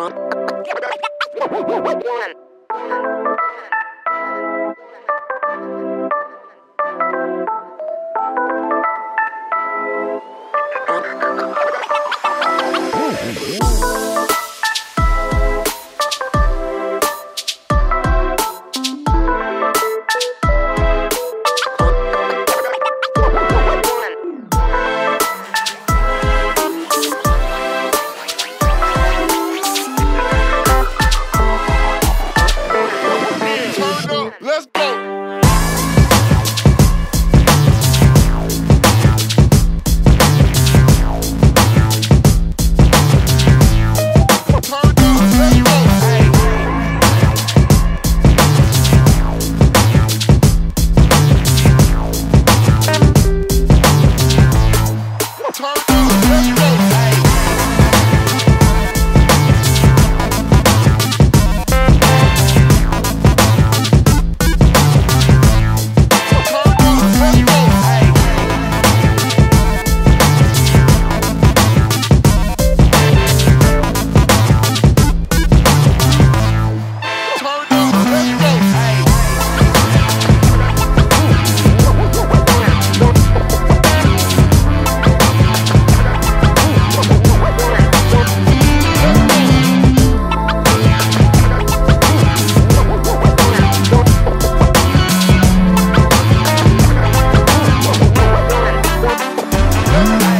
One. Bye.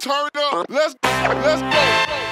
Turn up. Let's go. let's go.